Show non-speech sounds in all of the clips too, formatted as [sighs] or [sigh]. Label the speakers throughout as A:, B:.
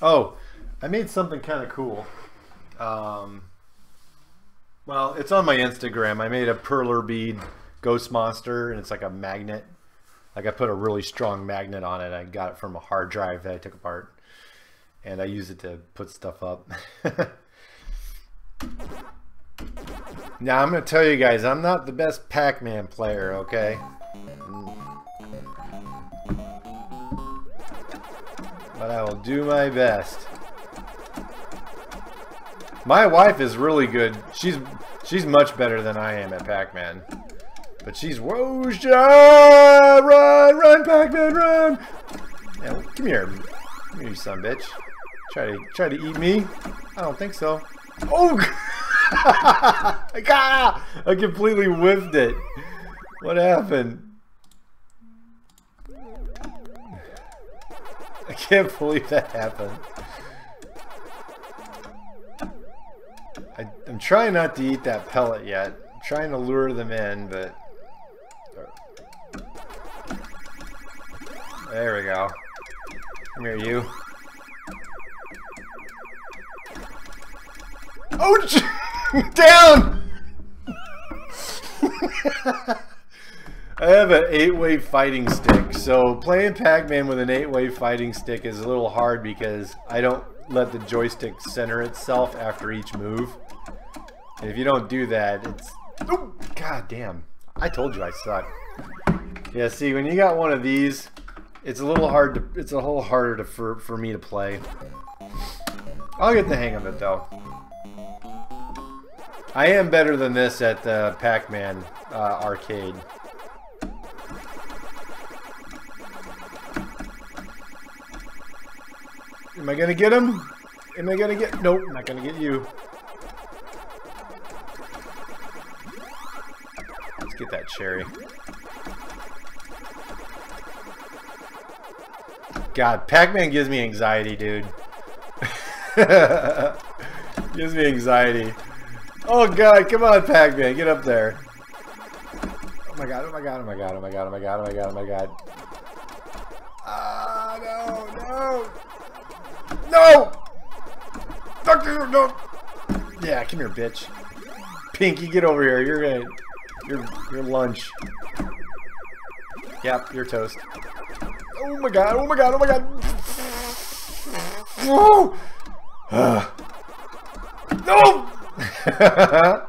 A: Oh, I made something kind of cool. Um, well, it's on my Instagram. I made a perler bead ghost monster, and it's like a magnet. Like I put a really strong magnet on it. I got it from a hard drive that I took apart, and I use it to put stuff up. [laughs] now I'm gonna tell you guys, I'm not the best Pac-Man player. Okay. But I will do my best. My wife is really good. She's she's much better than I am at Pac-Man. But she's whoa, run, run, Pac-Man, run! Come here, come here, you son bitch. Try to try to eat me? I don't think so. Oh! [laughs] I completely whiffed it. What happened? Can't believe that happened. I, am trying not to eat that pellet yet. I'm trying to lure them in, but... There we go. Come here, you. Oh, [laughs] down! [laughs] I have an eight-way fighting stick, so playing Pac-Man with an eight-way fighting stick is a little hard because I don't let the joystick center itself after each move. And if you don't do that, it's... Oh, God damn. I told you I suck. Yeah, see, when you got one of these, it's a little hard to... It's a little harder to, for, for me to play. I'll get the hang of it, though. I am better than this at the Pac-Man uh, arcade. Am I gonna get him? Am I gonna get... Nope, not gonna get you. Let's get that cherry. God, Pac-Man gives me anxiety, dude. [laughs] gives me anxiety. Oh god, come on, Pac-Man, get up there. Oh my god, oh my god, oh my god, oh my god, oh my god, oh my god, oh my god. Ah, no, no! No! Doctor, no! Yeah, come here, bitch. Pinky, get over here. You're gonna... You're, you're lunch. Yep, you're toast. Oh my god, oh my god, oh my god! Whoa! no! [sighs] [laughs]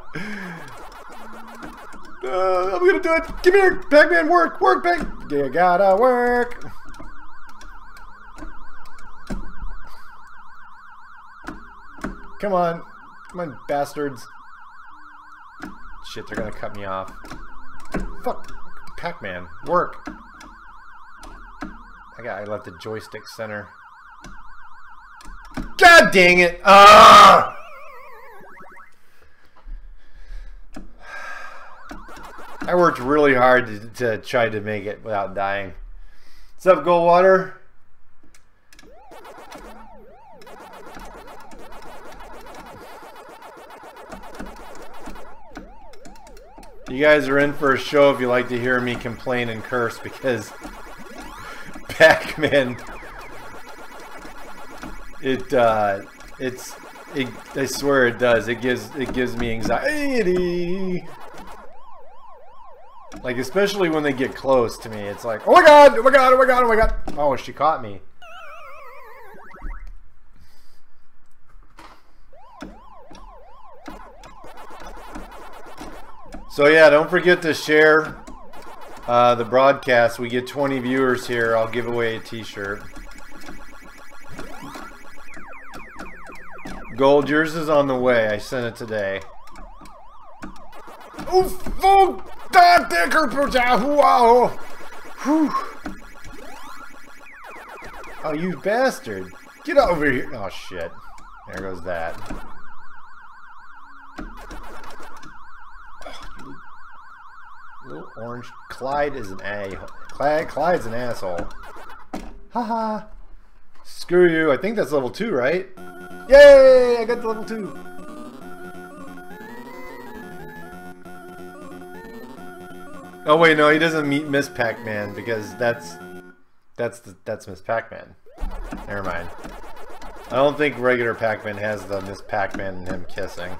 A: uh, I'm gonna do it! Come here! Pac-Man, work! Work, Pac! You gotta work! Come on. Come on, bastards. Shit, they're gonna cut me off. Fuck. Pac-Man. Work. I got I left the joystick center. God dang it! Ah! I worked really hard to, to try to make it without dying. What's up, Goldwater? You guys are in for a show if you like to hear me complain and curse because [laughs] Pac-Man it uh it's it, I swear it does. It gives it gives me anxiety. Like especially when they get close to me, it's like, "Oh my god, oh my god, oh my god, oh my god." Oh, she caught me. So yeah, don't forget to share uh, the broadcast. We get 20 viewers here. I'll give away a t-shirt. Gold, yours is on the way. I sent it today. Oh, oh, God, wow. Oh, you bastard. Get over here. Oh, shit. There goes that. Little orange. Clyde is an A. Clyde, Clyde's an asshole. Haha. Screw you. I think that's level 2, right? Yay! I got to level 2. Oh wait, no, he doesn't meet Miss Pac-Man because that's that's the, that's Miss Pac-Man. Never mind. I don't think regular Pac-Man has the Miss Pac-Man and him kissing.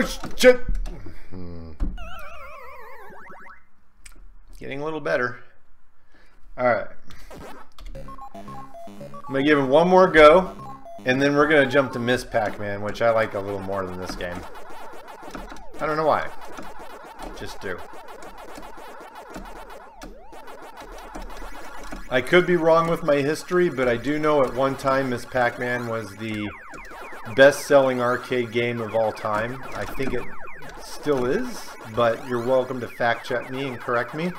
A: Oh shit! Getting a little better. Alright. I'm gonna give him one more go, and then we're gonna jump to Miss Pac-Man, which I like a little more than this game. I don't know why. Just do. I could be wrong with my history, but I do know at one time Miss Pac-Man was the best-selling arcade game of all time. I think it still is, but you're welcome to fact-check me and correct me.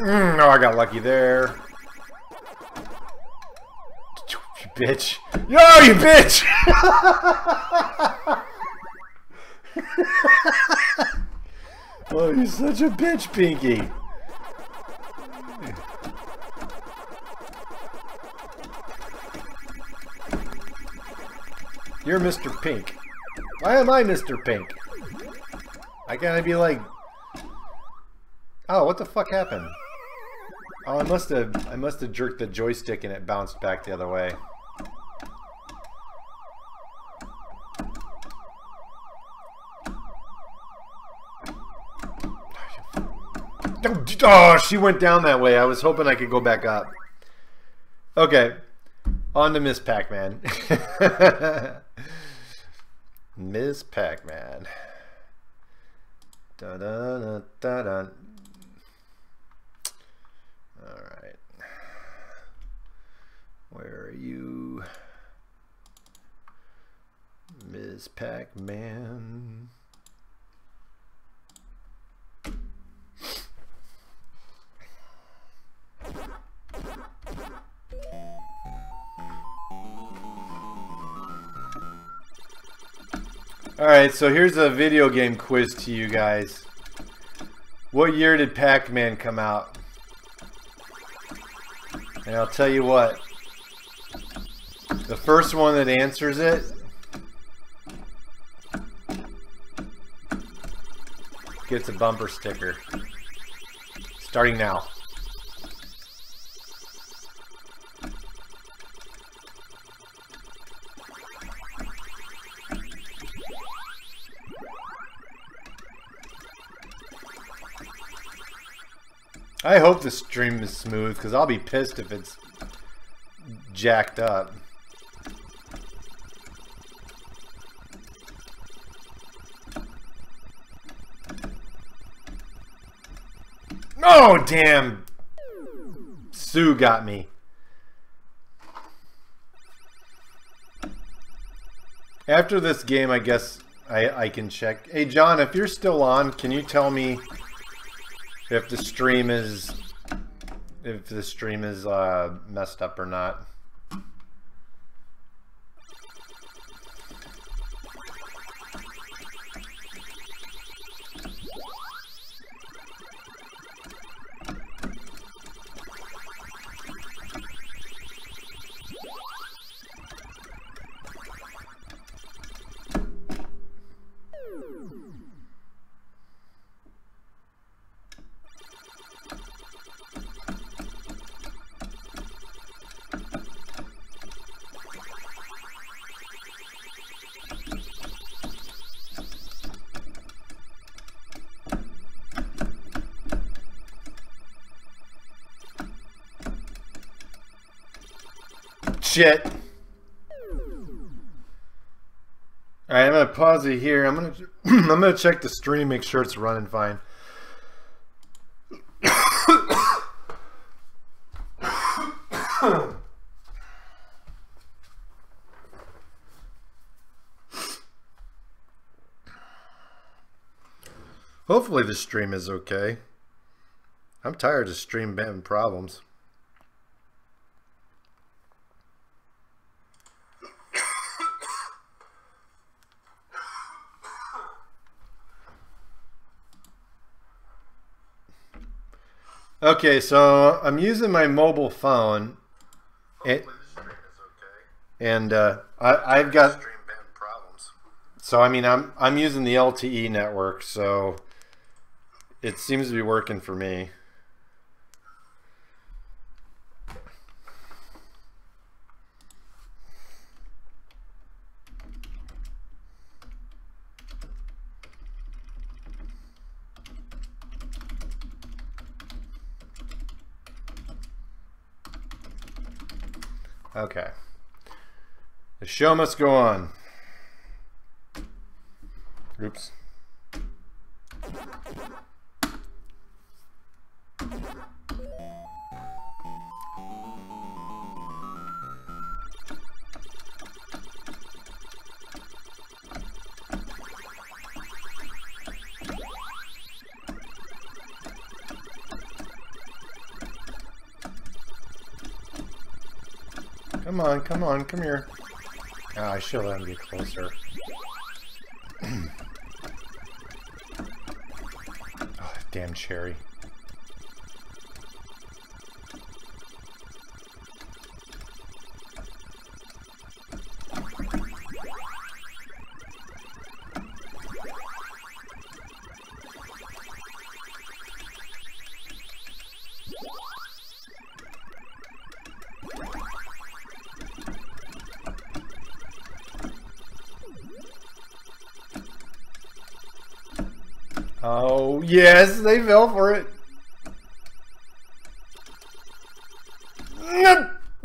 A: Mm, oh, I got lucky there. You bitch. Yo, you bitch! [laughs] oh, you're such a bitch, Pinky. You're Mr. Pink. Why am I Mr. Pink? I gotta be like... Oh, what the fuck happened? Oh, I must have I must have jerked the joystick and it bounced back the other way. Oh, she went down that way. I was hoping I could go back up. Okay. On to Miss Pac-Man. [laughs] Miss Pac-Man. Da da da da da. All right. Where are you? Miss Pac-Man. Alright, so here's a video game quiz to you guys. What year did Pac-Man come out? And I'll tell you what. The first one that answers it gets a bumper sticker. Starting now. I hope the stream is smooth, because I'll be pissed if it's jacked up. Oh, damn! Sue got me. After this game, I guess I, I can check. Hey, John, if you're still on, can you tell me if the stream is if the stream is uh, messed up or not. Shit. Alright, I'm gonna pause it here. I'm gonna [clears throat] I'm gonna check the stream, make sure it's running fine. Hopefully the stream is okay. I'm tired of stream having problems. Okay, so I'm using my mobile phone. And, and uh, I, I've got So I mean, I'm I'm using the LTE network, so it seems to be working for me. Okay. The show must go on. Oops. Come on, come on, come here. Oh, I should let him get closer. oh, [clears throat] damn cherry. Yes, they fell for it.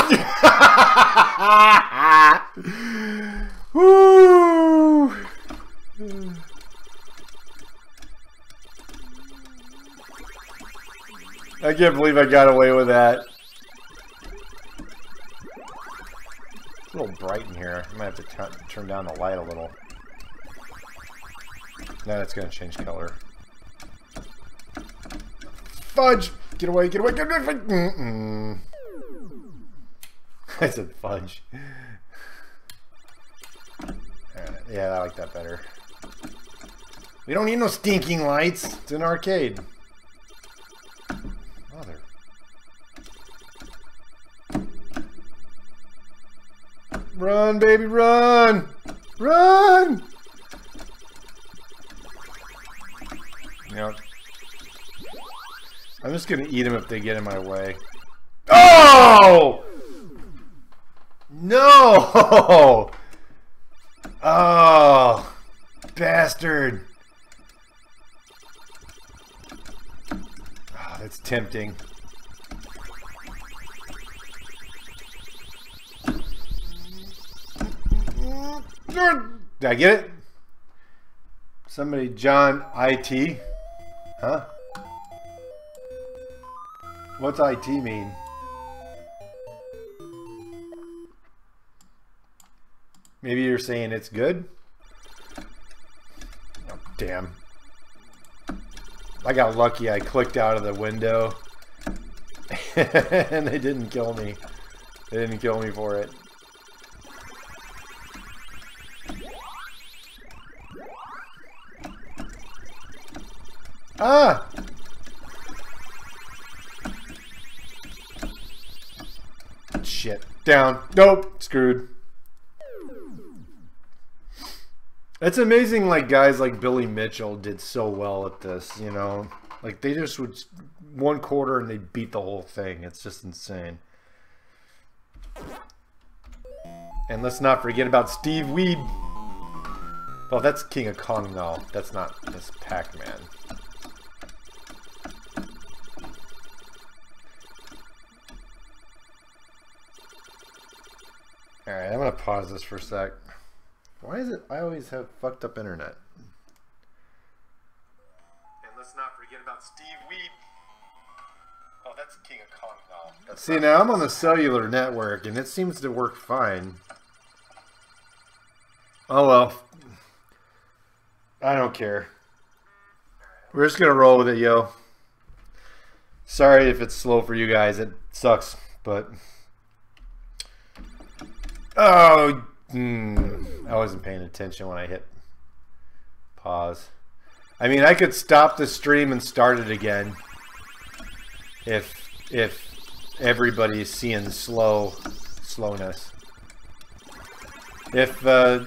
A: [laughs] I can't believe I got away with that. It's a little bright in here. I might have to turn down the light a little. Now that's going to change color. Fudge! Get away, get away, get away! Mm -mm. [laughs] I said fudge. yeah, I like that better. We don't need no stinking lights. It's an arcade. Mother. Run, baby, run! Run! Yep. I'm just gonna eat them if they get in my way. Oh! No! [laughs] Oh! Bastard! Oh, that's tempting. Did I get it? Somebody, John IT. Huh? What's IT mean? Maybe you're saying it's good? Oh, damn. I got lucky I clicked out of the window. [laughs] and they didn't kill me. They didn't kill me for it. Ah! Shit. Down. Nope. Screwed. It's amazing like guys like Billy Mitchell did so well at this, you know. Like they just would one quarter and they beat the whole thing. It's just insane. And let's not forget about Steve Wiebe. Well, that's King of Kong though. That's not this Pac-Man. Alright, I'm gonna pause this for a sec. Why is it I always have fucked up internet? And let's not forget about Steve Wiebe. Oh, that's King of Kong now. That's See, now I'm on the cellular network, and it seems to work fine. Oh well. I don't care. We're just gonna roll with it, yo. Sorry if it's slow for you guys. It sucks, but... Oh, mm, I wasn't paying attention when I hit pause. I mean, I could stop the stream and start it again if if everybody's seeing slow slowness. If uh,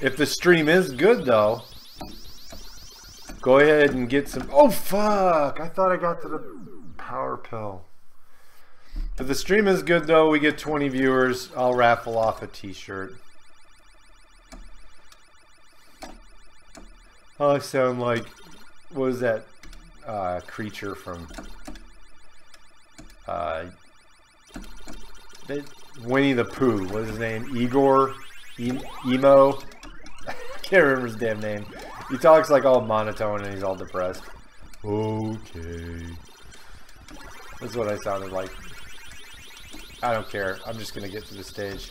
A: If the stream is good, though, go ahead and get some... Oh, fuck! I thought I got to the power pill. If the stream is good, though, we get 20 viewers. I'll raffle off a t-shirt. Oh, I sound like... What was that uh, creature from... Uh, Winnie the Pooh. What's his name? Igor? E Emo? [laughs] I can't remember his damn name. He talks like all monotone and he's all depressed. Okay. That's what I sounded like. I don't care. I'm just going to get to the stage.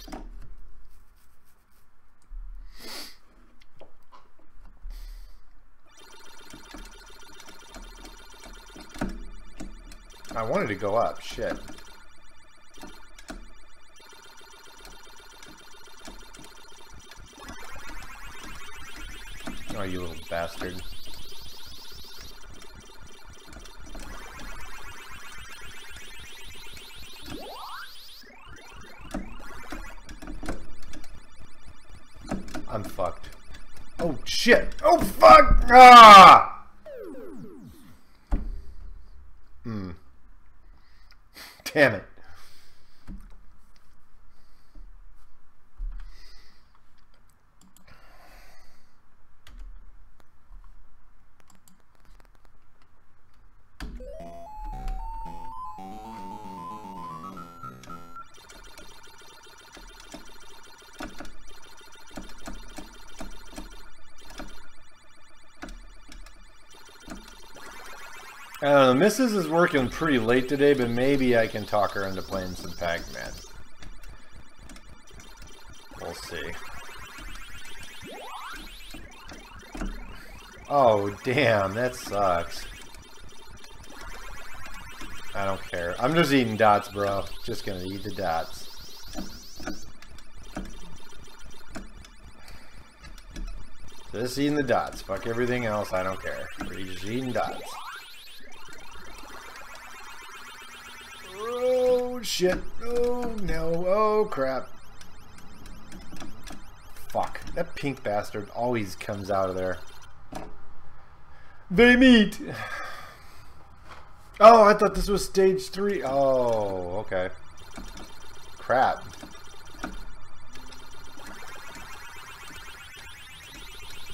A: I wanted to go up. Shit. Oh, you little bastard. I'm fucked. Oh, shit! Oh, fuck! Ah! Hmm. Damn it. I don't know, Mrs. is working pretty late today, but maybe I can talk her into playing some Pac-Man. We'll see. Oh, damn, that sucks. I don't care. I'm just eating dots, bro. Just gonna eat the dots. Just eating the dots. Fuck everything else, I don't care. We're just eating dots. Shit. Oh, no. Oh, crap. Fuck. That pink bastard always comes out of there. They meet! [sighs] Oh, I thought this was stage three. Oh, okay. Crap.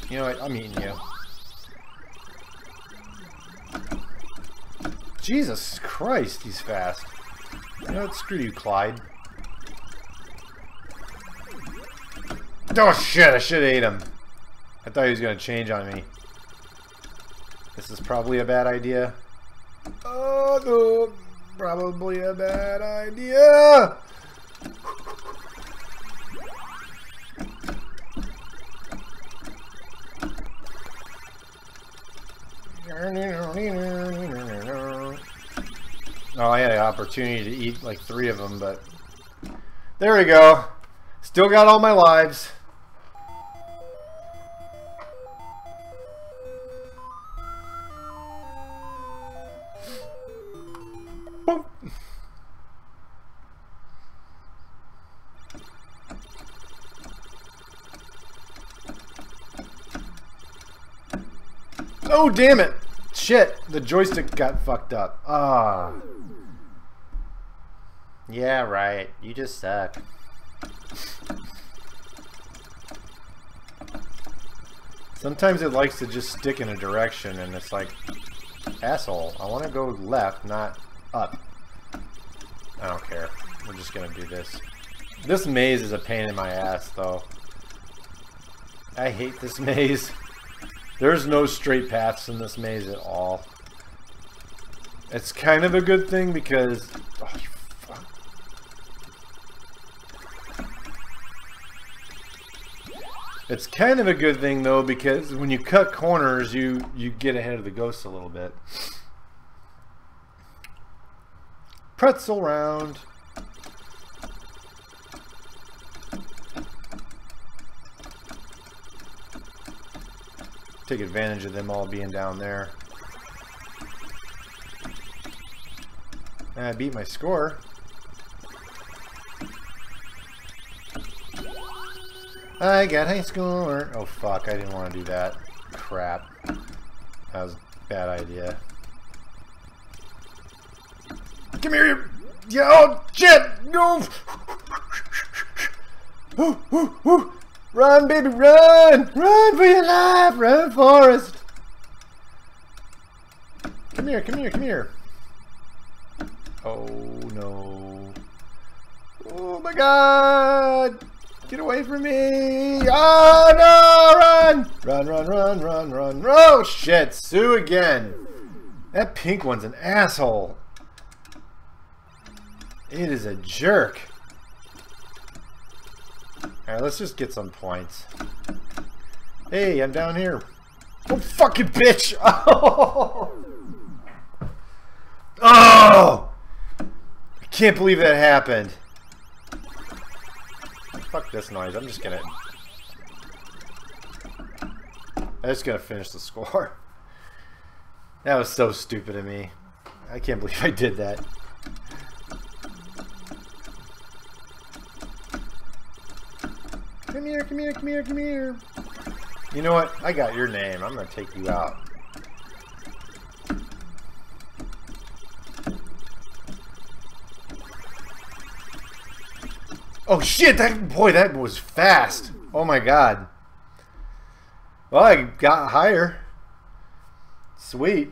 A: You know what? I'm eating you. Jesus Christ, he's fast. You know what? Screw you, Clyde. Oh shit, I should have ate him. I thought he was going to change on me. This is probably a bad idea. Oh no, probably a bad idea. Oh, I had an opportunity to eat like three of them, but there we go. Still got all my lives. Oh, damn it. Shit, the joystick got fucked up. Ah. Yeah, right. You just suck. Sometimes it likes to just stick in a direction and it's like, asshole, I want to go left, not up. I don't care. We're just going to do this. This maze is a pain in my ass, though. I hate this [laughs] maze. There's no straight paths in this maze at all. It's kind of a good thing because... Oh, It's kind of a good thing though because when you cut corners you you get ahead of the ghosts a little bit. Pretzel round. Take advantage of them all being down there. And I beat my score. I got high score. Oh fuck, I didn't want to do that. Crap. That was a bad idea. Come here, you... Oh, shit! No! Run, baby, run! Run for your life! Run, Forrest! Come here, come here, come here. Oh, no. Oh, my God! Get away from me! Oh, no! Run! Run, run, run, run, run! Oh, shit! Sue again! That pink one's an asshole. It is a jerk. Alright, let's just get some points. Hey, I'm down here. Oh, fucking bitch! [laughs] Oh! Oh! I can't believe that happened. Fuck this noise. I'm just gonna... I'm just gonna finish the score. [laughs] That was so stupid of me. I can't believe I did that. Come here, come here, come here, come here. You know what? I got your name. I'm to take you out. Oh shit, that boy, that was fast. Oh my god. Well, I got higher. Sweet.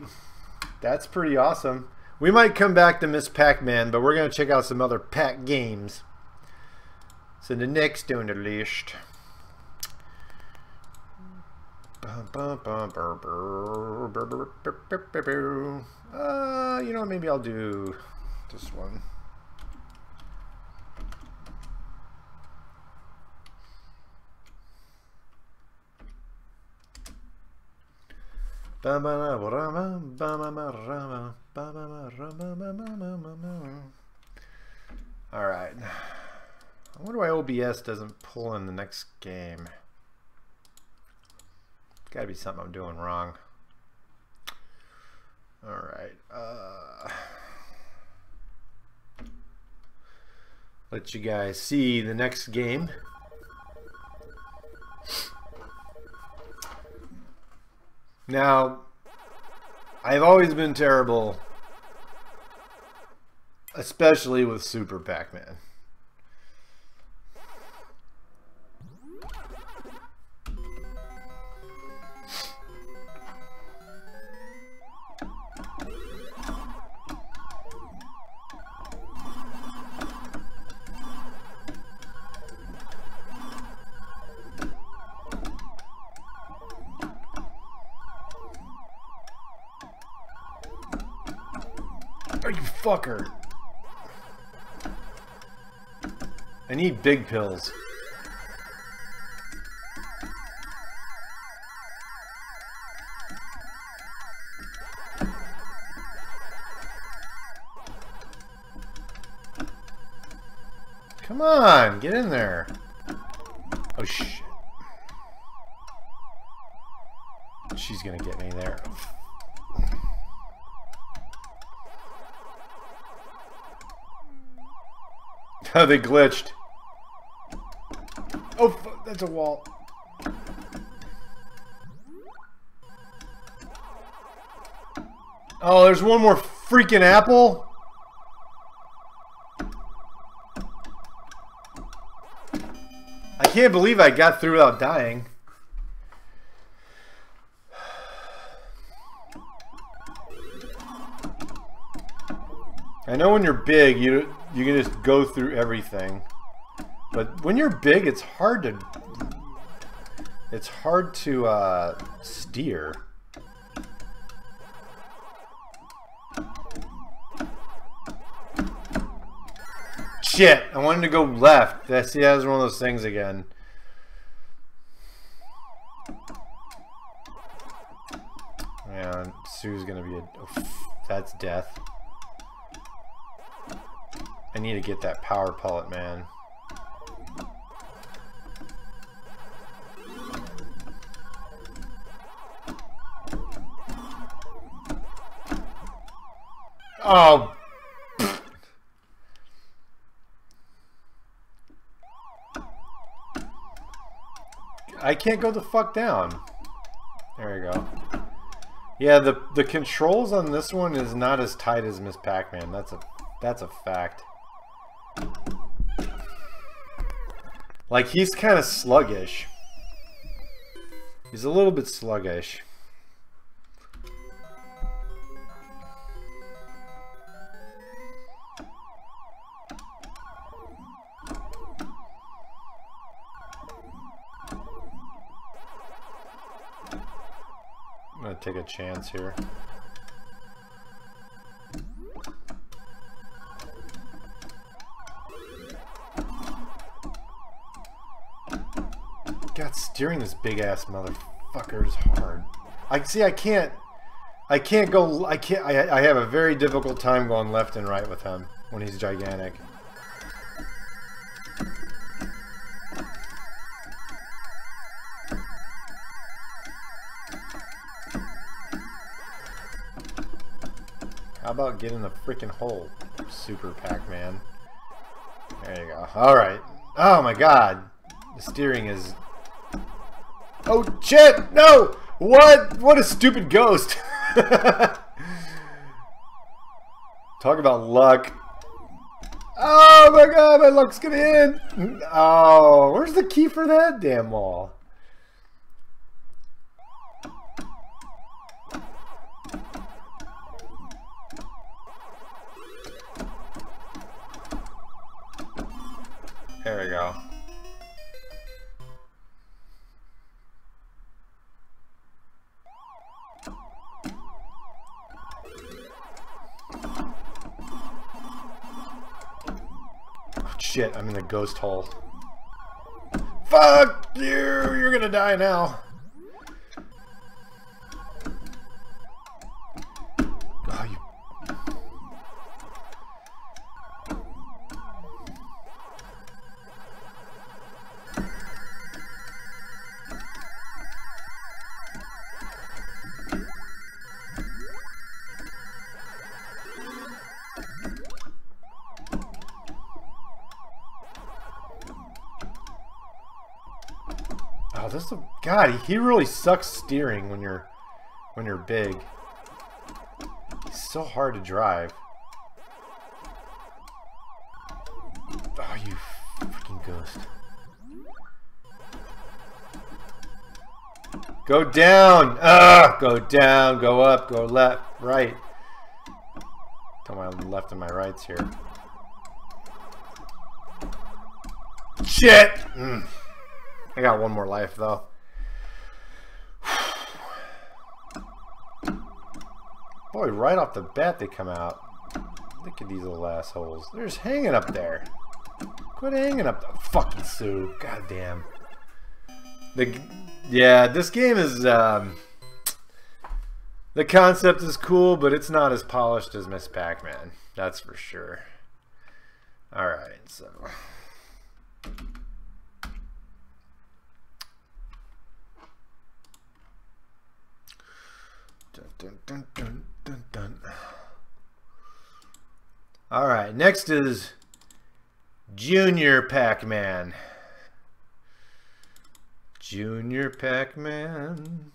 A: That's pretty awesome. We might come back to Miss Pac-Man, but we're going to check out some other Pac games. So the next on the list. Uh, you know, maybe I'll do this one. All right. I wonder why OBS doesn't pull in the next game. Gotta be something I'm doing wrong. Alright. Uh, let you guys see the next game. Now, I've always been terrible, especially with Super Pac-Man. Fucker. I need big pills. Come on, get in there. Oh shit. She's gonna get me there. They glitched. Oh, that's a wall. Oh, there's one more freaking apple? I can't believe I got through without dying. I know when you're big, you you can just go through everything. But when you're big, it's hard to it's hard to uh, steer. Shit! I wanted to go left. That's yeah, that's one of those things again. Yeah, Sue's gonna be a. Oh, that's death. I need to get that power pellet, man. Oh. I can't go the fuck down. There you go. Yeah, the the controls on this one is not as tight as Miss Pac-Man. That's a that's a fact. Like he's kind of sluggish. He's a little bit sluggish. I'm gonna take a chance here. Steering this big ass motherfucker is hard. I see. I can't. I can't go. I can't. I, I have a very difficult time going left and right with him when he's gigantic. How about getting the freaking hole, Super Pac-Man? There you go. Alright. Oh my god. The steering is... Oh shit! No! What? What a stupid ghost! [laughs] Talk about luck. Oh my god, my luck's gonna end! Oh, where's the key for that damn wall? There we go. Shit, I'm in the ghost hole. Fuck you! You're gonna die now. God. He really sucks steering when you're when you're big. He's so hard to drive. Oh, you freaking ghost. Go down! Ah, go down, go up, go left, right. To my left and my rights here. Shit! Mm. I got one more life though. Right off the bat they come out. Look at these little assholes. They're just hanging up there. Quit hanging up there. Fucking Sue. God damn. The, yeah, this game is... Um, the concept is cool, but it's not as polished as Miss Pac-Man. That's for sure. Alright, so... Dun, dun, dun, dun, dun. All right, next is Junior Pac-Man. Junior Pac-Man.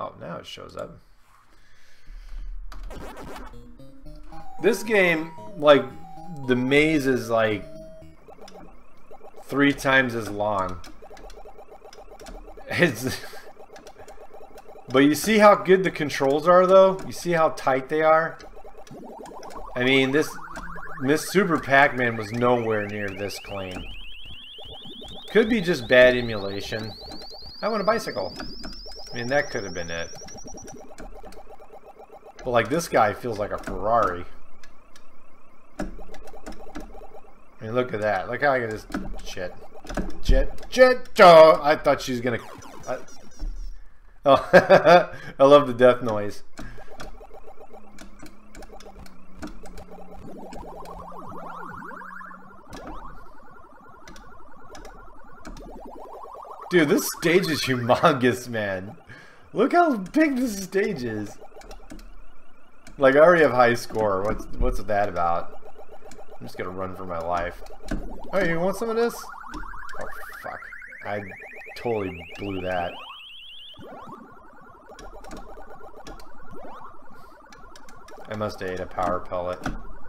A: Oh, now it shows up. This game, like, the maze is like three times as long. [laughs] It's but you see how good the controls are, though? You see how tight they are? I mean, this Miss Super Pac-Man was nowhere near this clean. Could be just bad emulation. I want a bicycle. I mean, that could have been it. But, like, this guy feels like a Ferrari. I mean, look at that. Look how I can just... Shit. Jet. Jet. Oh, I thought she was gonna... Uh, Oh, [laughs] I love the death noise. Dude, this stage is humongous, man. Look how big this stage is. Like, I already have high score. What's what's that about? I'm just gonna run for my life. Oh, you want some of this? Oh, fuck. I totally blew that. I must ate a power pellet.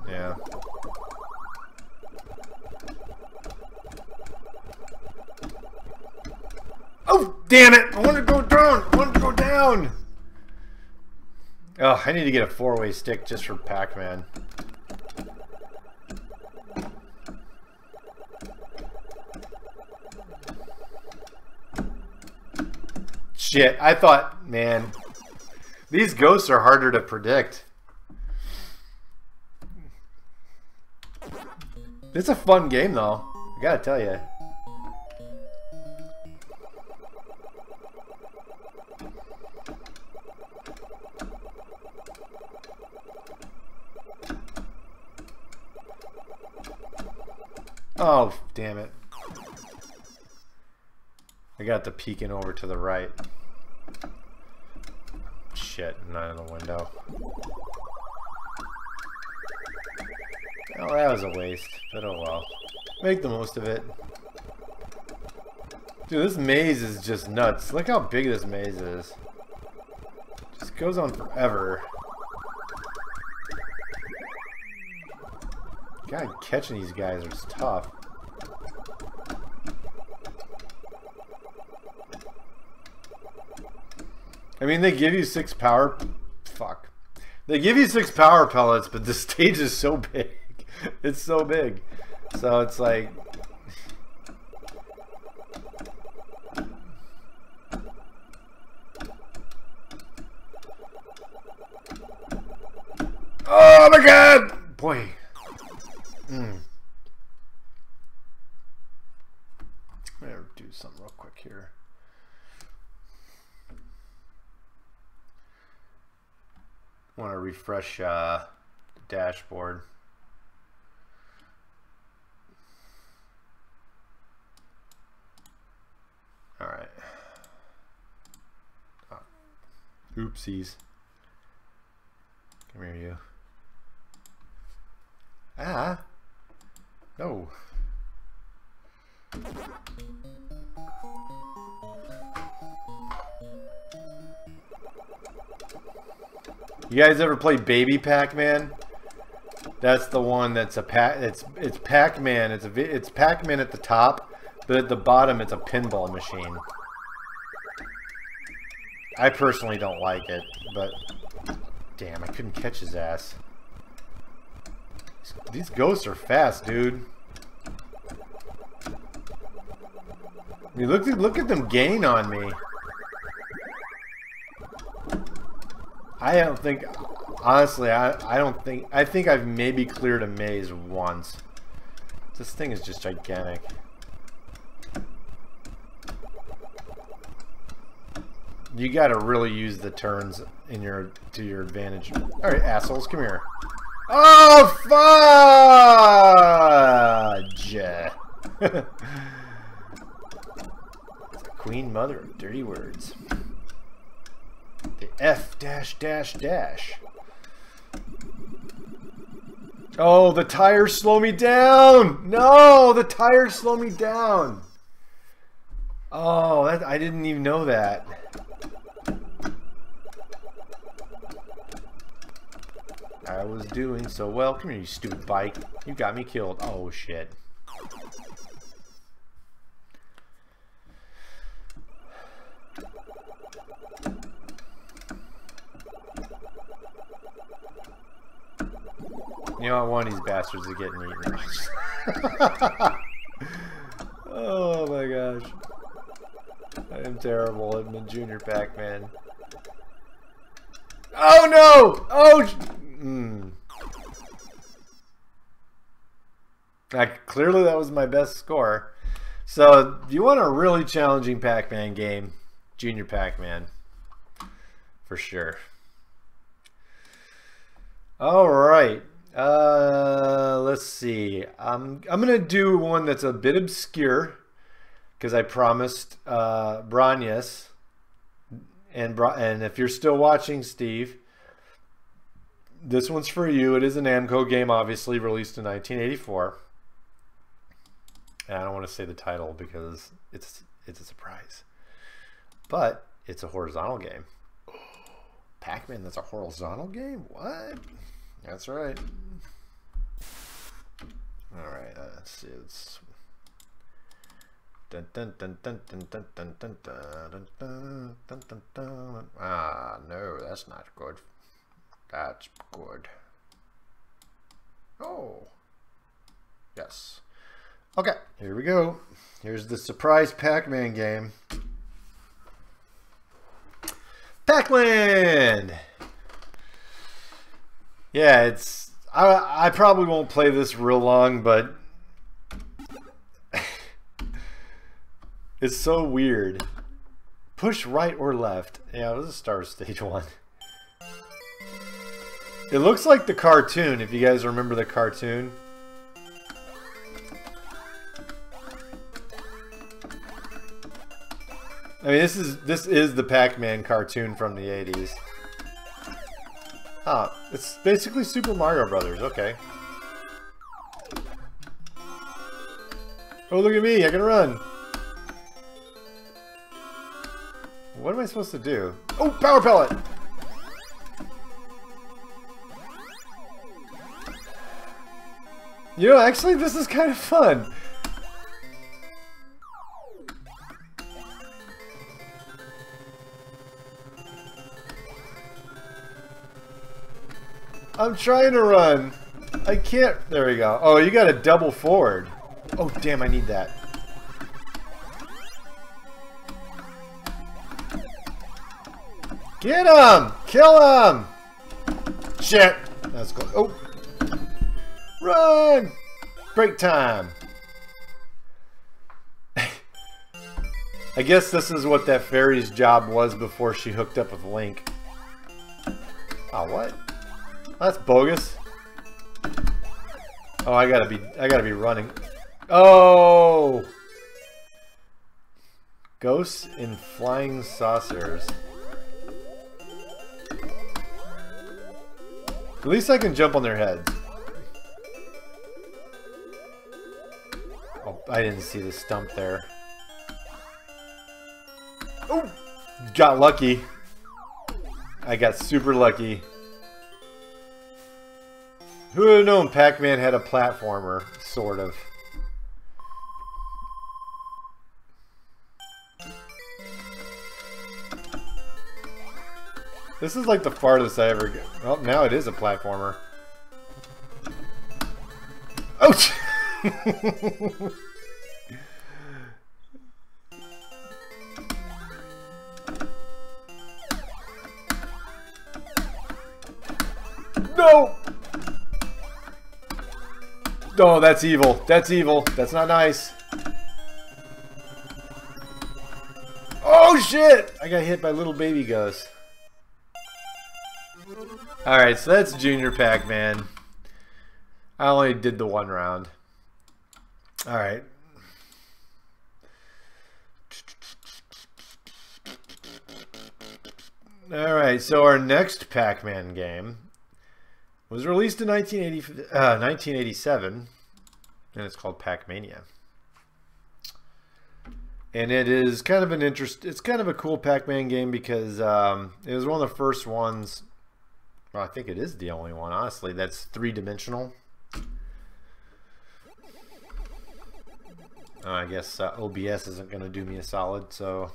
A: Yeah. Oh, damn it! I want to go down! I want to go down! Oh, I need to get a four-way stick just for Pac-Man. Shit, I thought, man, these ghosts are harder to predict. It's a fun game, though. I gotta tell you. Oh, damn it. I got the peeking over to the right. Shit, not in the window. Oh, that was a waste, but oh well. Make the most of it. Dude, this maze is just nuts. Look how big this maze is. Just goes on forever. God, catching these guys is tough. I mean, they give you six power... Fuck. They give you six power pellets, but the [laughs] stage is so big. [laughs] It's so big. So it's like... Oh my god! Boy. Mm. I'm gonna do something real quick here. want to refresh uh, the dashboard. Oopsies. Come here, you. Ah. No. You guys ever play Baby Pac-Man? That's the one that's a pac. It's it's Pac-Man. It's a it's Pac-Man at the top, but at the bottom it's a pinball machine. I personally don't like it, but damn, I couldn't catch his ass. These ghosts are fast, dude. I mean, look look at them gain on me. I don't think, honestly, I, I don't think, I think I've maybe cleared a maze once. This thing is just gigantic. You gotta really use the turns in your, to your advantage. Alright, assholes, come here. Oh, fudge! [laughs] Queen Mother of Dirty Words. The F dash dash dash. Oh, the tires slow me down! No, the tires slow me down. Oh, that, I didn't even know that. I was doing so well. Come here, you stupid bike. You got me killed. Oh, shit. You know what? One of these bastards is getting eaten. [laughs] oh my gosh. I am terrible at the Junior Pac-Man. Oh no! Oh! Mm. clearly that was my best score. So, you want a really challenging Pac-Man game, Junior Pac-Man. For sure. All right. Uh, let's see. Um, I'm gonna do one that's a bit obscure because I promised uh, Branyas, and and if you're still watching, Steve, this one's for you. It is a Namco game, obviously, released in 1984. And I don't want to say the title because it's it's a surprise. But it's a horizontal game. Pac-Man, that's a horizontal game? What? That's right. All right, uh, let's see. Let's... Ah, no, that's not good. That's good. Oh. Yes. Okay, here we go. Here's the surprise Pac-Man game. Pac-Man! Yeah, it's... I, I probably won't play this real long, but [laughs] It's so weird. Push right or left. Yeah, was a star stage [laughs] one. It looks like the cartoon, if you guys remember the cartoon. I mean, this is this is the Pac-Man cartoon from the 80s. Ah, it's basically Super Mario Brothers. Okay. Oh, look at me. I can run. What am I supposed to do? Oh, power pellet! You know, actually, this is kind of fun. I'm trying to run. I can't. There we go. Oh, you got to double forward. Oh, damn, I need that. Get him! Kill him! Shit! That's good. Oh! Run! Break time! I guess this is what that fairy's job was before she hooked up with Link. Oh, what? That's bogus. Oh, I gotta be, I gotta be running. Oh! Ghosts in flying saucers. At least I can jump on their heads. I didn't see the stump there. Oh! Got lucky. I got super lucky. Who would have known Pac-Man had a platformer, sort of. This is like the farthest I ever get. Well, now it is a platformer. Ouch! [laughs] no! Oh, that's evil. That's evil. That's not nice. Oh, shit! I got hit by little baby ghosts. Alright, so that's Junior Pac-Man. I only did the one round. Alright. Alright, so our next Pac-Man game was released in 1980, uh, 1987, and it's called Pac-Mania. And it is kind of an interest. It's kind of a cool Pac-Man game because um, it was one of the first ones well, I think it is the only one, honestly, that's three-dimensional. Uh, I guess uh, OBS isn't going to do me a solid, so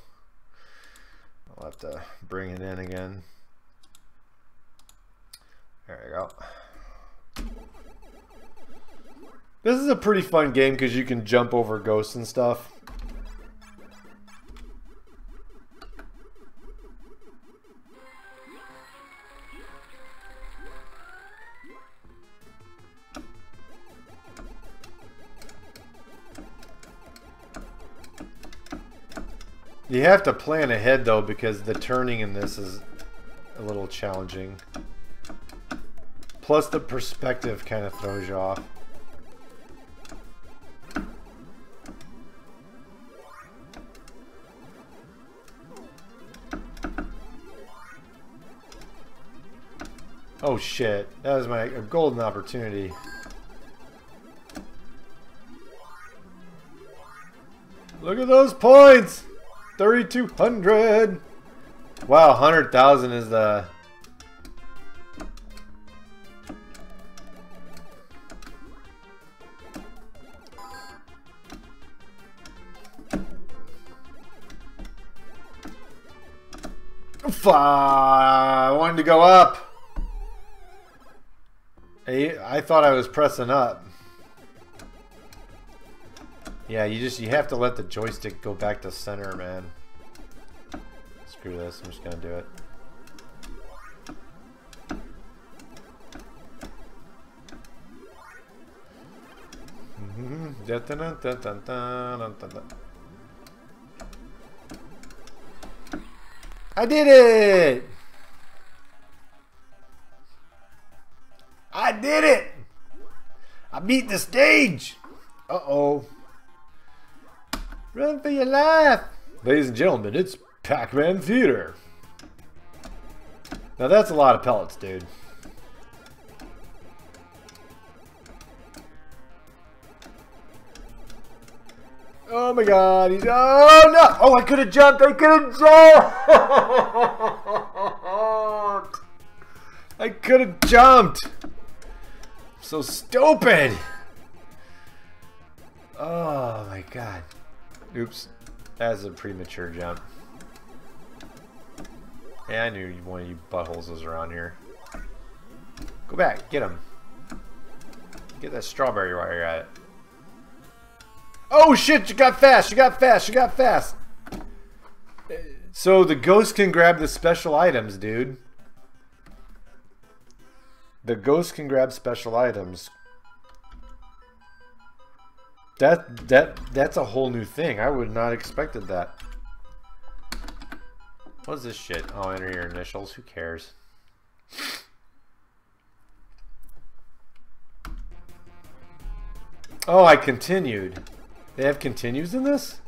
A: I'll have to bring it in again. There we go. This is a pretty fun game because you can jump over ghosts and stuff. You have to plan ahead though because the turning in this is a little challenging. Plus the perspective kind of throws you off. Oh shit, that was my golden opportunity. Look at those points! 3,200! Wow, 100,000 is the... I wanted to go up. I thought I was pressing up. Yeah, you just you have to let the joystick go back to center, man. Screw this, I'm just gonna do it. Mm-hmm, I did it! I did it! I beat the stage! Uh-oh. Run for your life! Ladies and gentlemen, it's Pac-Man Theater. Now that's a lot of pellets, dude. Oh my god, he's... Oh no! Oh, I could have jumped! I could have jumped! I could have jumped! So stupid! Oh my god. Oops. That's a premature jump. Yeah, I knew one of you buttholes was around here. Go back. Get him. Get that strawberry while you're at it. Oh shit, you got fast, you got fast, you got fast. So the ghost can grab the special items, dude. The ghost can grab special items. That that that's a whole new thing. I would not expected that. What is this shit? Oh, enter your initials. Who cares? Oh, I continued. They have continues in this?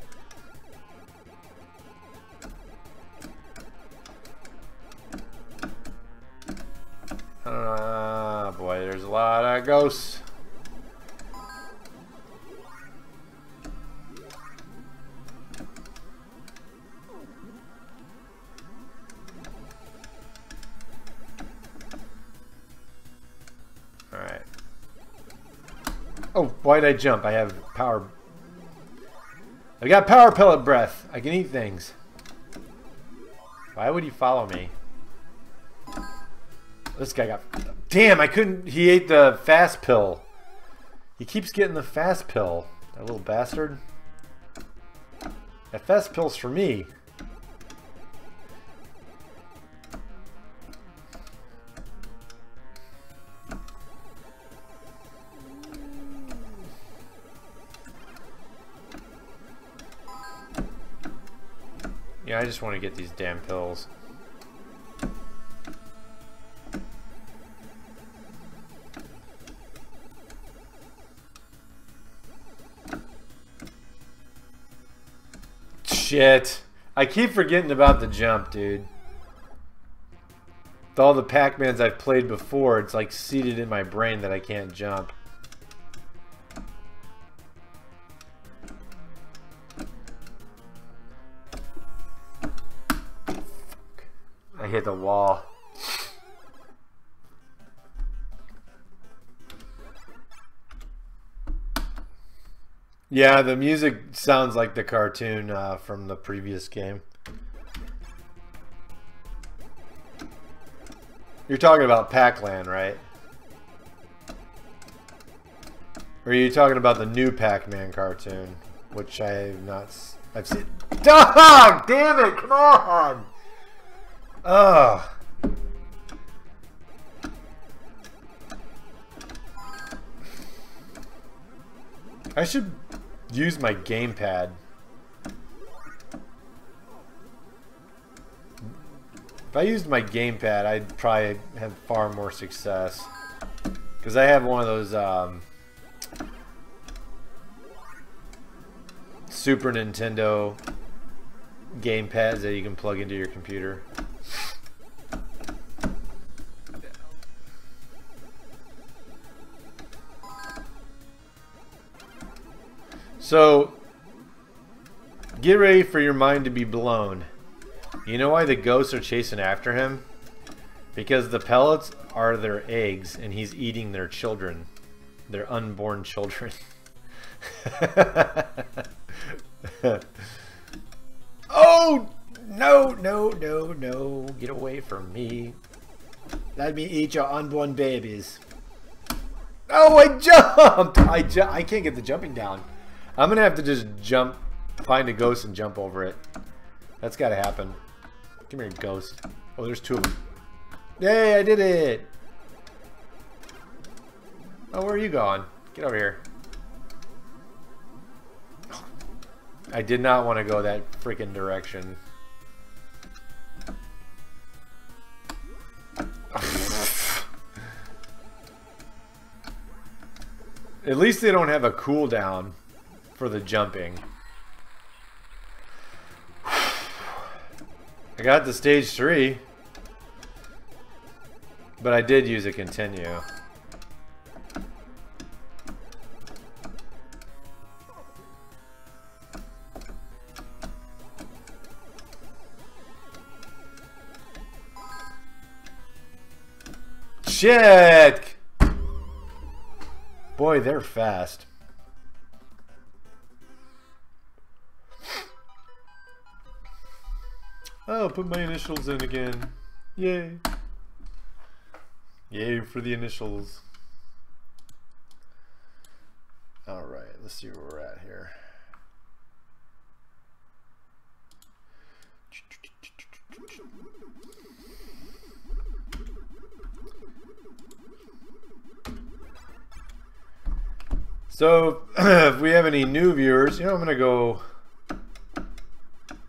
A: Ah, boy, there's a lot of ghosts. Alright. Oh, why did I jump? I have power I got power pellet breath. I can eat things. Why would he follow me? This guy got... Damn, I couldn't... He ate the fast pill. He keeps getting the fast pill. That little bastard. That fast pill's for me. Yeah, I just want to get these damn pills. Shit. I keep forgetting about the jump, dude. With all the Pac-Mans I've played before, it's like seated in my brain that I can't jump. Wall. Yeah, the music sounds like the cartoon uh, from the previous game. You're talking about Pac-Land, right? Or are you talking about the new Pac-Man cartoon, which I have not... I've seen... [laughs] Dog! Damn it! Come on! Ugh. I should use my gamepad. If I used my gamepad, I'd probably have far more success. Because I have one of those um, Super Nintendo gamepads that you can plug into your computer. So, Get ready for your mind to be blown. You know why the ghosts are chasing after him? Because the pellets are their eggs and he's eating their children. Their unborn children. [laughs] oh! No, no, no, no. Get away from me. Let me eat your unborn babies. Oh, I jumped! I, ju I can't get the jumping down. I'm to have to just jump, find a ghost and jump over it. That's got to happen. Come here, ghost. Oh, there's two of them. Yay, I did it! Oh, where are you going? Get over here. I did not want to go that freaking direction. [laughs] At least they don't have a cooldown for the jumping. I got to stage three. But I did use a continue. Shit! Boy, they're fast. Oh, put my initials in again. Yay. Yay for the initials. Alright, let's see where we're at here. So, [clears throat] if we have any new viewers, you know, I'm going to go...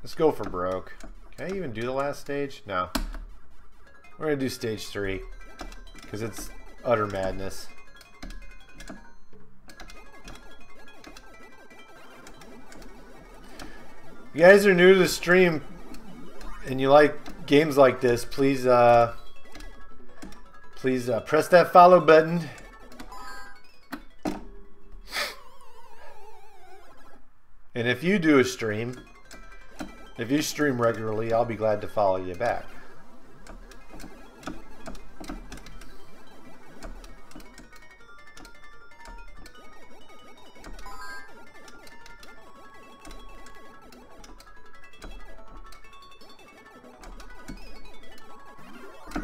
A: Let's go for broke. Can I even do the last stage? No. We're going to do stage three. Because it's utter madness. you guys are new to the stream and you like games like this, please uh, please uh, press that follow button And if you do a stream, if you stream regularly, I'll be glad to follow you back.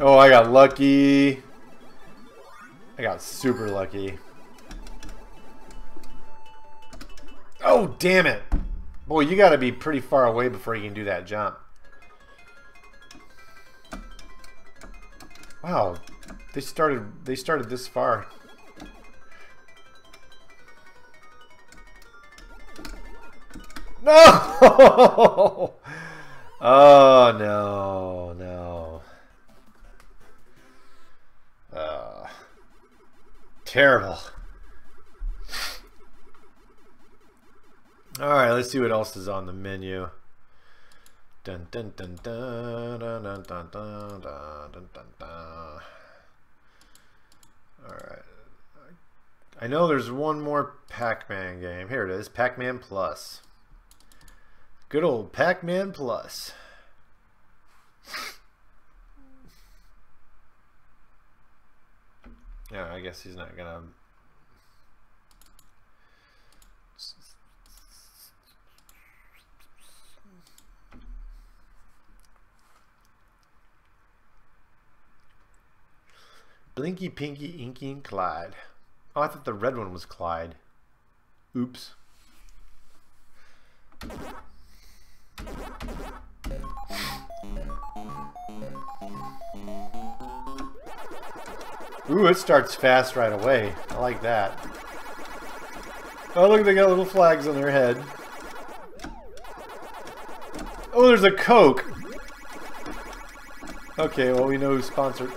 A: Oh, I got lucky. I got super lucky. Oh, damn it. Boy, you got to be pretty far away before you can do that jump. Wow. They started they started this far. No! [laughs] Oh, no, no. Uh, terrible. Alright, let's see what else is on the menu. Dun dun dun dun dun dun dun dun dun dun dun dun. Alright. I know there's one more Pac-Man game. Here it is, Pac-Man Plus. Good old Pac-Man Plus. [laughs] Yeah, I guess he's not gonna Blinky, Pinky, Inky, and Clyde. Oh, I thought the red one was Clyde. Oops. Ooh, it starts fast right away. I like that. Oh, look, they got little flags on their head. Oh, there's a Coke. Okay, well, we know who sponsored.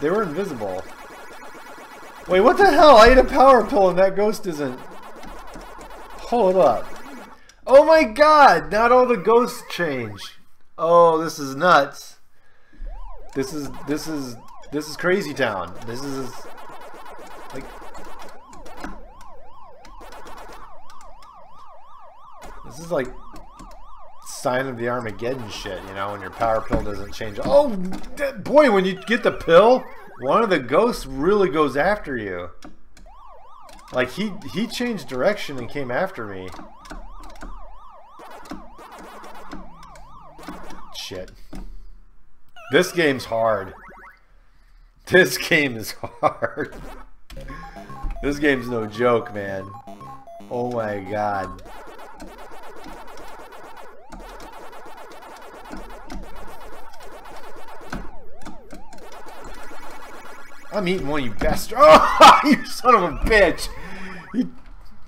A: They were invisible. Wait, what the hell? I ate a power pill and that ghost isn't... Hold up. Oh my god! Not all the ghosts change. Oh, this is nuts. This is... This is... This is crazy town. This is... Like... This is like sign of the Armageddon shit, you know, when your power pill doesn't change. Oh, boy, when you get the pill, one of the ghosts really goes after you. Like, he, he changed direction and came after me. Shit. This game's hard. This [laughs] game is hard. [laughs] this game's no joke, man. Oh my god. I'm eating one, you bastard. [laughs] Oh, you son of a bitch. He,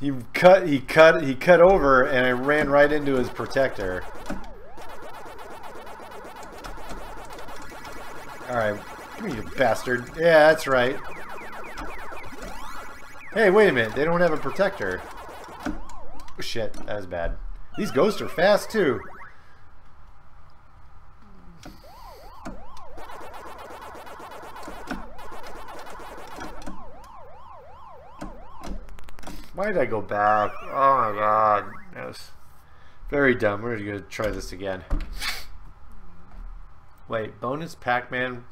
A: he cut, he cut, he cut over, and I ran right into his protector. All right, you bastard. Yeah, that's right. Hey, wait a minute. They don't have a protector. Oh, shit, that was bad. These ghosts are fast, too. Why did I go back? Oh my god. That was very dumb. We're going to try this again. Wait, bonus Pac-Man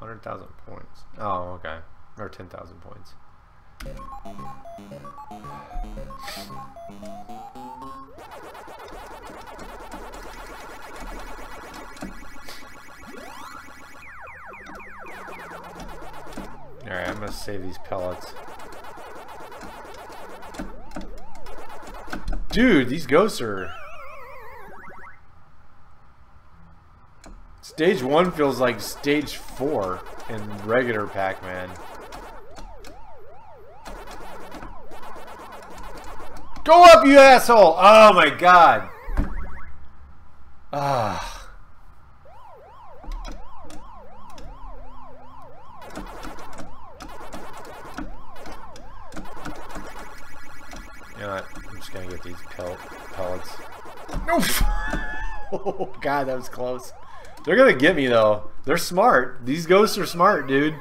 A: 100,000 points. Oh, okay. Or 10,000 points. Alright, I'm going to save these pellets. Dude, these ghosts are... Stage 1 feels like Stage 4 in regular Pac-Man. Go up, you asshole! Oh my god! Ah. God, that was close. They're gonna get me though. They're smart. These ghosts are smart, dude.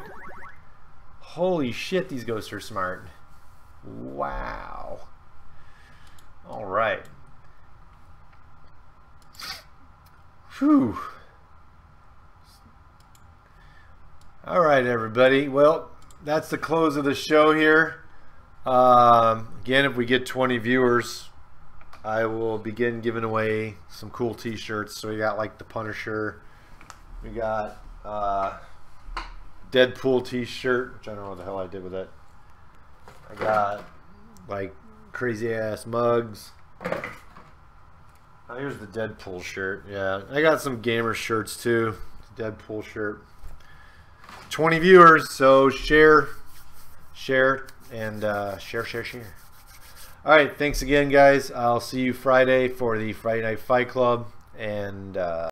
A: Holy shit, these ghosts are smart. Wow. Alright. Whew. Alright, everybody. Well, that's the close of the show here. Um, again, if we get 20 viewers, I will begin giving away some cool t-shirts. So we got like the Punisher. We got uh, Deadpool t-shirt, which I don't know what the hell I did with it. I got like crazy ass mugs. Oh, here's the Deadpool shirt. Yeah, I got some gamer shirts too. Deadpool shirt. 20 viewers, so share, share, and uh, share, share, share. All right, thanks again, guys. I'll see you Friday for the Friday Night Fight Club, and. Uh,